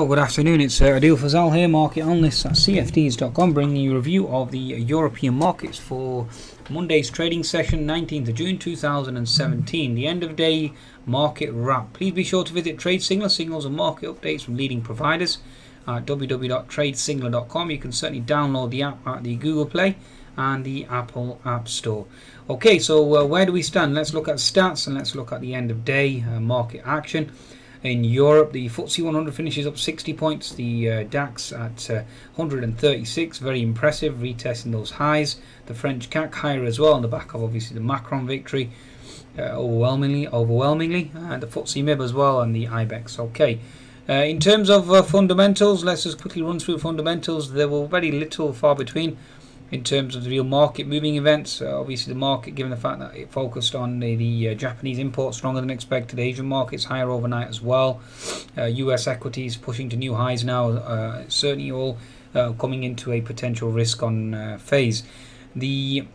Oh, good afternoon, it's uh, Adil Fazal here, market analyst at CFDs.com, bringing you a review of the European markets for Monday's trading session, 19th of June 2017, the end of day market wrap. Please be sure to visit Trade Signal, signals and market updates from leading providers at www.tradesignaler.com. You can certainly download the app at the Google Play and the Apple App Store. Okay, so uh, where do we stand? Let's look at stats and let's look at the end of day uh, market action. In Europe, the FTSE 100 finishes up 60 points. The uh, DAX at uh, 136, very impressive, retesting those highs. The French CAC higher as well on the back of obviously the Macron victory, uh, overwhelmingly, overwhelmingly, and the FTSE MIB as well, and the IBEX. Okay. Uh, in terms of uh, fundamentals, let's just quickly run through fundamentals. There were very little far between in terms of the real market moving events. Uh, obviously, the market, given the fact that it focused on the, the uh, Japanese imports stronger than expected, Asian markets higher overnight as well. Uh, US equities pushing to new highs now, uh, certainly all uh, coming into a potential risk on uh, phase. The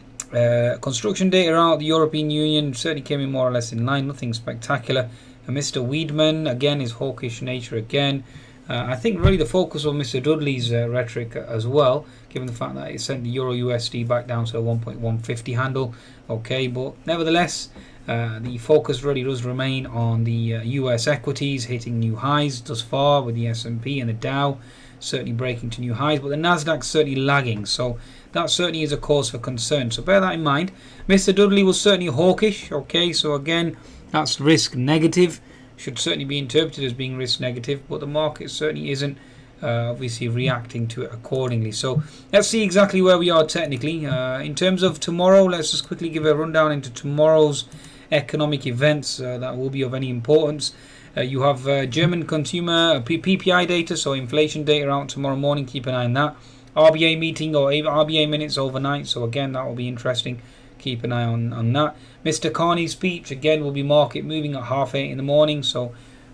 construction data out the European Union certainly came in more or less in line, nothing spectacular. Mr. Weidmann, again, his hawkish nature again. Uh, I think really the focus of Mr. Dudley's uh, rhetoric as well, given the fact that it sent the Euro USD back down to a 1.150 handle. Okay, but nevertheless, uh, the focus really does remain on the US uh, equities hitting new highs thus far with the S&P and the Dow certainly breaking to new highs, but the Nasdaq certainly lagging. So that certainly is a cause for concern. So bear that in mind. Mr. Dudley was certainly hawkish. Okay, so again, that's risk negative should certainly be interpreted as being risk negative, but the market certainly isn't. Uh, obviously reacting to it accordingly. So let's see exactly where we are technically. Uh, in terms of tomorrow, let's just quickly give a rundown into tomorrow's economic events uh, that will be of any importance. Uh, you have uh, German consumer PPI data, so inflation data out tomorrow morning. Keep an eye on that. RBA meeting or RBA minutes overnight. So again, that will be interesting keep an eye on, on that. Mr. Carney's speech, again, will be market moving at half eight in the morning. So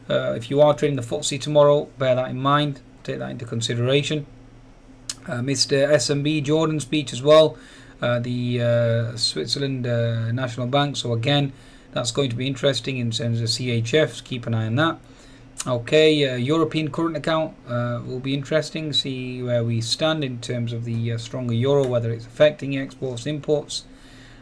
uh, if you are trading the FTSE tomorrow, bear that in mind. Take that into consideration. Uh, Mr. SNB Jordan's speech as well. Uh, the uh, Switzerland uh, National Bank. So again, that's going to be interesting in terms of CHFs. Keep an eye on that. Okay, uh, European current account uh, will be interesting. See where we stand in terms of the uh, stronger euro, whether it's affecting exports, imports.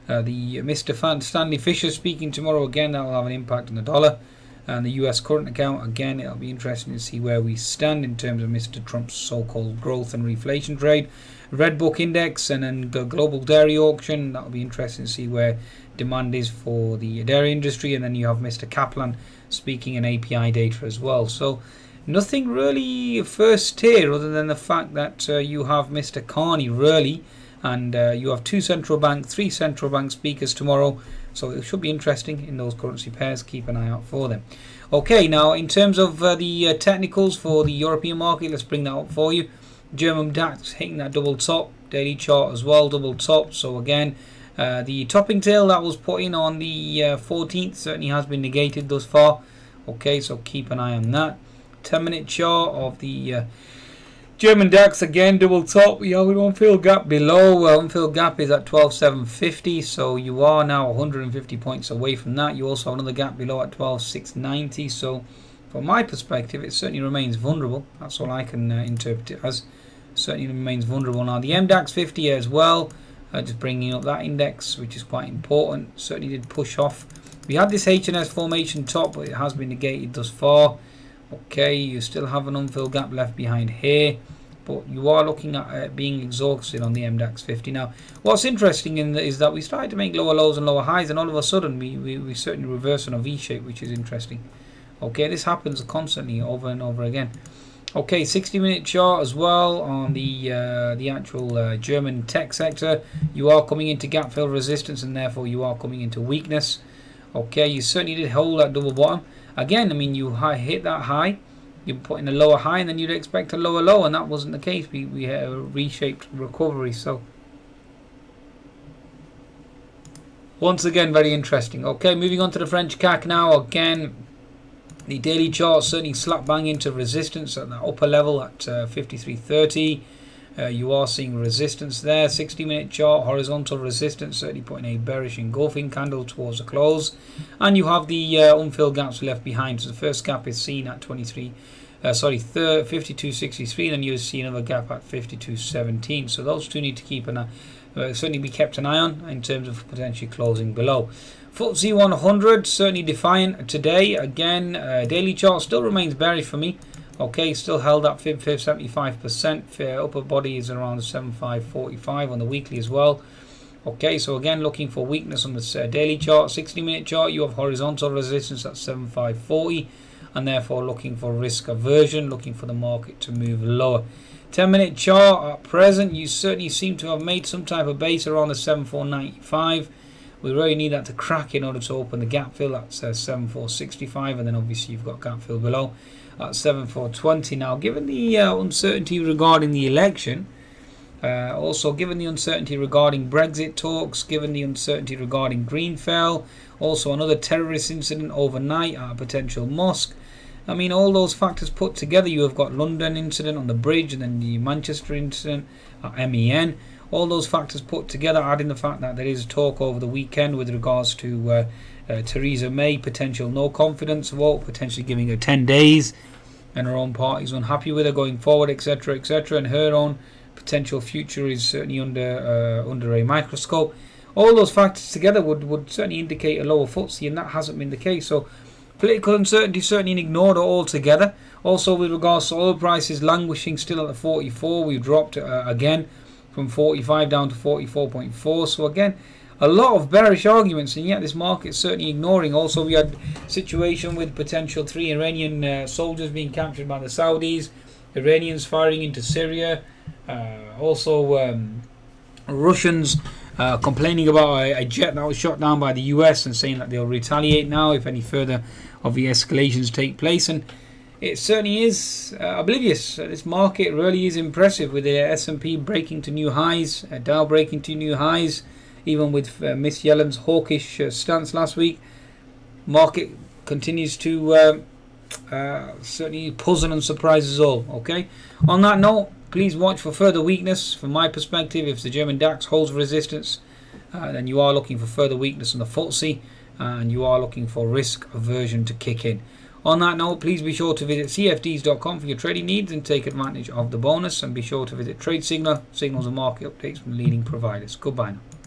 Uh, the Mr. Stanley Fischer speaking tomorrow again. That will have an impact on the dollar. And the US current account again. It'll be interesting to see where we stand in terms of Mr. Trump's so-called growth and reflation trade. Red Book Index and then the global dairy auction. That'll be interesting to see where demand is for the dairy industry. And then you have Mr. Kaplan speaking in API data as well. So nothing really first tier other than the fact that uh, you have Mr. Carney really and uh, you have two central bank, three central bank speakers tomorrow. So it should be interesting in those currency pairs. Keep an eye out for them. Okay, now in terms of uh, the uh, technicals for the European market, let's bring that up for you. German DAX hitting that double top, daily chart as well, double top. So again, uh, the topping tail that was put in on the 14th uh, certainly has been negated thus far. Okay, so keep an eye on that. 10 minute chart of the uh, German DAX again double top. We have an unfilled gap below. Well, unfilled gap is at 12,750, so you are now 150 points away from that. You also have another gap below at 12,690. So, from my perspective, it certainly remains vulnerable. That's all I can uh, interpret it as. Certainly remains vulnerable now. The MDAX 50 as well, uh, just bringing up that index, which is quite important. Certainly did push off. We had this HNS formation top, but it has been negated thus far. Okay, you still have an unfilled gap left behind here, but you are looking at uh, being exhausted on the MDAX 50. Now, what's interesting in the, is that we started to make lower lows and lower highs, and all of a sudden we, we, we certainly reverse on a V shape, which is interesting. Okay, this happens constantly over and over again. Okay, 60 minute chart as well on the uh, the actual uh, German tech sector. You are coming into gap fill resistance and therefore you are coming into weakness. Okay, you certainly did hold that double bottom. Again, I mean, you high, hit that high, you put in a lower high, and then you'd expect a lower low, and that wasn't the case. We, we had a reshaped recovery, so once again, very interesting. Okay, moving on to the French CAC now. Again, the daily chart certainly slap bang into resistance at the upper level at uh, 53.30. Uh, you are seeing resistance there 60 minute chart horizontal resistance certainly putting a bearish engulfing candle towards the close and you have the uh, unfilled gaps left behind so the first gap is seen at 23 uh, sorry, 52.63, then you see another gap at 52.17. So those two need to keep an eye, uh, certainly be kept an eye on in terms of potentially closing below. FTSE 100 certainly defiant today. Again, uh, daily chart still remains bearish for me. Okay, still held up 75%. Fair upper body is around 7545 on the weekly as well. Okay, so again, looking for weakness on the uh, daily chart, 60 minute chart, you have horizontal resistance at 7540 and therefore looking for risk aversion, looking for the market to move lower. 10 minute chart at present, you certainly seem to have made some type of base around the 7495. We really need that to crack in order to open the gap fill. That's uh, 7465, and then obviously you've got gap fill below at 7420. Now, given the uh, uncertainty regarding the election, uh, also given the uncertainty regarding Brexit talks, given the uncertainty regarding Grenfell also another terrorist incident overnight at a potential mosque. I mean, all those factors put together, you have got London incident on the bridge, and then the Manchester incident at MEN all those factors put together, adding the fact that there is talk over the weekend with regards to uh, uh, Theresa May potential no confidence vote, potentially giving her 10 days, and her own party is unhappy with her going forward, etc., etc., and her own potential future is certainly under uh, under a microscope. All those factors together would, would certainly indicate a lower FTSE, and that hasn't been the case. So political uncertainty certainly ignored altogether. Also, with regards to oil prices languishing still at the 44, we've dropped uh, again from 45 down to 44.4. So again, a lot of bearish arguments, and yet this market is certainly ignoring. Also, we had situation with potential three Iranian uh, soldiers being captured by the Saudis, Iranians firing into Syria, uh, also um, Russians uh, complaining about a, a, jet that was shot down by the US and saying that they'll retaliate now if any further of the escalations take place. And it certainly is uh, oblivious. this market really is impressive with the S&P breaking to new highs, uh, Dow breaking to new highs, even with uh, Miss Yellen's hawkish uh, stance last week. Market continues to uh, uh, certainly puzzle and surprise us all. Okay. On that note, please watch for further weakness. From my perspective, if the German DAX holds resistance, then you are looking for further weakness on the FTSE, and you are looking for risk aversion to kick in. On that note, please be sure to visit cfds.com for your trading needs and take advantage of the bonus. And be sure to visit Trade Signal, signals and market updates from leading providers. Goodbye now.